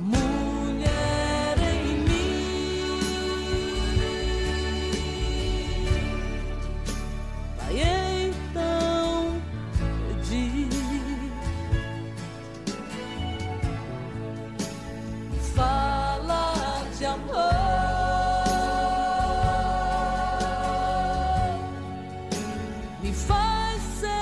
mulher em mim. Vai então pedir, fala de amor. me faz ser